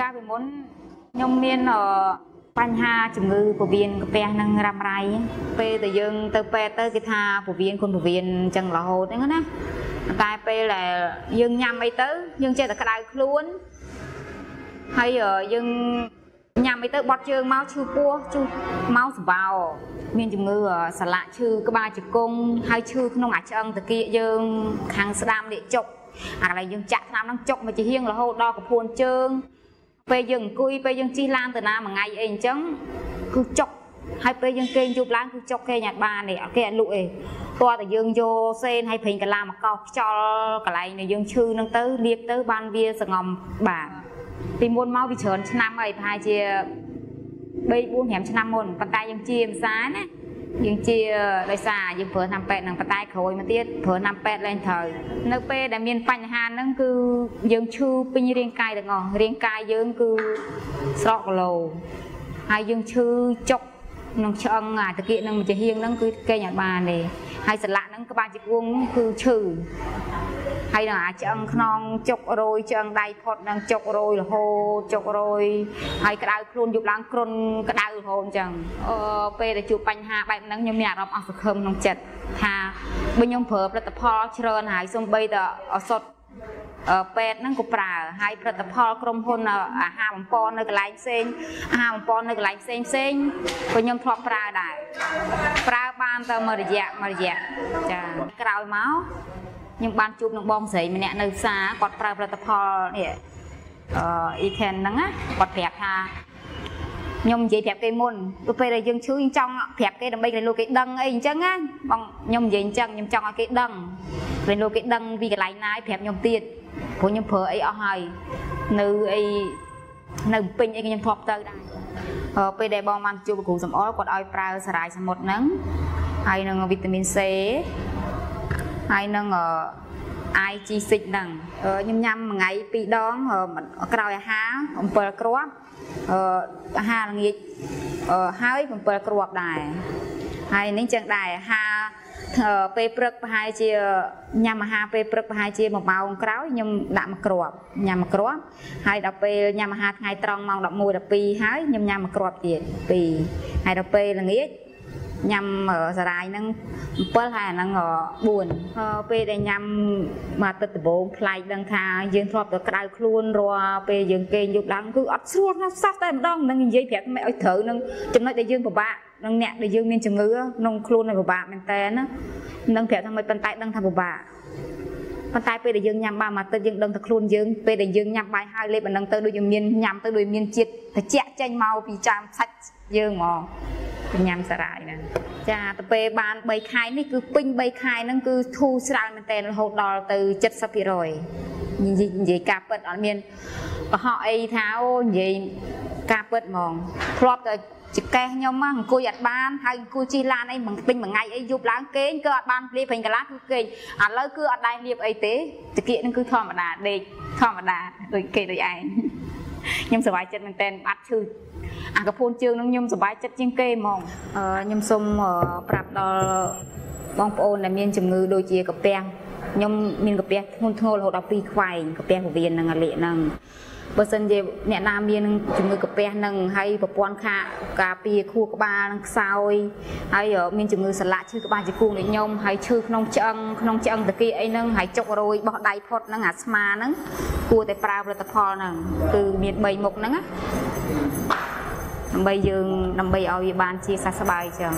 កាលពីមុនខ្ញុំមានអឺបញ្ហាជំងឺពោះវៀនកាពះនឹងរ៉ាំរ៉ៃពេលដែលយើងទៅពេទ្យទៅគេថាពោះវៀនគុណពោះវៀនអញ្ចឹងរហូតហ្នឹងណាតែពេលដែលយើងញ៉ាំអីទៅយើងចេះតែក្តៅខ្លួនហើយយើងញ៉ាំអីទៅបត់ជើងមកឈឺពោះឈឺមកសបោមានជំងឺសន្លាក់ឈឺក្បាលជង្គង់ហើយឈឺក្នុងអាឆ្អឹងតាគៀកយើងខាងស្ដាំនេះចុកអាកន្លែងយើងចាក់ថ្នាំហ្នឹងចុកមកជាហៀងរហូតដល់កពួនជើង ពេលយើងអង្គុយពេលយើងជិះឡានទៅណាមួយថ្ងៃអីអញ្ចឹងគឺចុកហើយពេលយើងគេងយប់ឡើងគឺចុកគេញ៉ាំបានទេអត់គេអត់លក់ទេតោះតែយើងយកសេនហើយប្រេងកាឡាមកកោសខ្យល់កន្លែងដែលយើងឈឺហ្នឹងទៅលាបទៅបានវាសងំបានពីមុនមកវាច្រើនឆ្នាំហើយប្រហែលជា3 4 5ឆ្នាំមុនប៉ុន្តែយើងជាភាសាណា យើងជាដោយសារយើងប្រើថ្នាំពេទ្យនឹងបតែក្រោយមកទៀតប្រើថ្នាំពេទ្យឡើងត្រូវនៅពេលដែលមានបញ្ហាហ្នឹងគឺយើងឈឺពេញរាងកាយទាំងអស់រាងកាយយើងគឺស្រកគីឡូហើយយើងឈឺចុកក្នុងឆ្អឹងអាតាគៀកនឹងមួយជាហៀងហ្នឹងគឺគេញអត់បានទេហើយសន្លាក់ហ្នឹងក្បាលជង្គង់គឺឈឺ ហើយនឹងអាឆ្អឹងខ្នងចុករយឆ្អឹងដៃផុតនឹងចុករយរហូតចុករយហើយក្តៅខ្លួនយប់ឡើងគ្រុនក្តៅរហូតអញ្ចឹងអឺពេលដែលជួបបញ្ហាបែបហ្នឹងខ្ញុំមានអារម្មណ៍អស់សង្ឃឹមក្នុងចិត្តថាបើខ្ញុំប្រើផលិតផលច្រើនហើយសូម្បីតែអសុទ្ធពេទ្យហ្នឹងក៏ប្រើហើយផលិតផលក្រុមហ៊ុនអាហារបំពន់នៅកន្លែងផ្សេងអាហារបំពន់នៅកន្លែងផ្សេងផ្សេងក៏ខ្ញុំធ្លាប់ប្រើដែរប្រើបានតែមួយរយៈមួយរយៈចាក្រោយមក ខ្ញុំបានជួបនឹងបងស្រីម្នាក់នៅផ្សារគាត់ប្រើផលិតផលនេះអឺ Eken ហ្នឹងណាគាត់ប្រាប់ថាខ្ញុំនិយាយប្រាប់គេមុនទៅពេលដែលយើងឈឺយើងចង់ប្រាប់គេដើម្បីឲ្យលោកគេដឹងអីអញ្ចឹងណាបងខ្ញុំនិយាយអញ្ចឹងខ្ញុំចង់ឲ្យគេដឹងឲ្យលោកគេដឹងពីកន្លែងណាឲ្យប្រាប់ខ្ញុំទៀតព្រោះខ្ញុំប្រើអីអស់ហើយនៅអីនៅពេញអីខ្ញុំធ្លាប់ទៅដែរពេលដែលបងបានជួបគ្រូសំអល់គាត់ឲ្យប្រើសារាយសមុទ្រហ្នឹងហើយនឹងវីតាមីន C ហើយនឹង IG6 ហ្នឹងខ្ញុំញ៉ាំមួយថ្ងៃពីរដងក្រោយអាហារ7គ្រាប់អាហារល្ងាចហើយ7គ្រាប់ដែរហើយនេះចឹងដែរអាហារពេលព្រឹកប្រហែលជាញ៉ាំអាហារពេលព្រឹកប្រហែលជា1ម៉ោងក្រោយខ្ញុំដាក់មួយគ្រាប់ញ៉ាំមួយគ្រាប់ហើយដល់ពេលញ៉ាំអាហារថ្ងៃត្រង់ម៉ោង11 12ហើយខ្ញុំញ៉ាំមួយគ្រាប់ទៀត2ហើយដល់ពេលល្ងាច ញ៉ាំសារាយហ្នឹង7ហើយអាហ្នឹង4ពេលដែលញ៉ាំមួយទឹកដំបូងប្លែកដឹងថាយើងធ្លាប់តែក្តៅខ្លួនរាល់ពេលយើងគេងយប់ឡើងគឺអត់ស្រួលណាស់សោះតែម្ដងនឹងនិយាយប្រាប់មិនឲ្យត្រូវនឹងចំណុចដែលយើងពិបាកនឹងអ្នកដែលយើងមានជំងឺក្នុងខ្លួននៅពិបាកមែនតើណានឹងប្រាប់ថាមិនប៉ុន្តែដឹងថាពិបាកប៉ុន្តែពេលដែលយើងញ៉ាំបាយមួយទឹកយើងដឹងថាខ្លួនយើងពេលដែលយើងញ៉ាំបាយហើយលេបអានឹងទៅដូចយើងមានញ៉ាំទៅដូចមានជាតិត្រជាក់ចេញមកពីចាមសាច់យើងហ្មង ញ៉ាំសារ៉ាយហ្នឹងចាទៅពេលបាន3ខែនេះគឺពេញ3ខែហ្នឹងគឺធូរស្រាលមែនតើរហូតដល់ទៅ70%និយាយនិយាយការពិតអត់មានកុហកអីថាអូនិយាយការពិតហ្មងធ្លាប់តែចកេះខ្ញុំមកអង្គុយអត់បានហើយអង្គុយជិះឡានអីមិនពេញមួយថ្ងៃអីយប់ឡើងគេងក៏អត់បានលាបពេញកន្លះគឺគេងឥឡូវគឺអត់ដែរលាបអីទេតាគៀកនឹងគឺធម្មតាដេកធម្មតាដូចគេដូចឯង ខ្ញុំសប្បាយចិត្តមែនតើបាត់ឈឺអាកពួនជើងនឹងខ្ញុំសប្បាយចិត្តជាងគេហ្មងខ្ញុំសូមប្រាប់ដល់បងប្អូនដែលមានជំងឺដូចជាកាពះខ្ញុំមានកាពះធ្ងន់ធ្ងររហូតដល់2ខ្វែងកាពះពោះវៀននឹងអាលិហ្នឹង បើសិនជាអ្នកណាមានជំងឺកាពះនឹងហើយប្រព័ន្ធខាការពារខួរក្បាលនឹងខ្សោយហើយមានជំងឺសន្លាក់ឈឺក្បាលជង្គង់ដូចខ្ញុំហើយឈឺក្នុងឆ្អឹងក្នុងឆ្អឹងតាគីអីហ្នឹងហើយចុករយបោះដៃផុតហ្នឹងអាស្មាហ្នឹងគួរតែប្រើផលិតផលហ្នឹងគឺមាន3មុខហ្នឹងណាដើម្បីយើងដើម្បីឲ្យវាបានជាសះស្បើយចឹង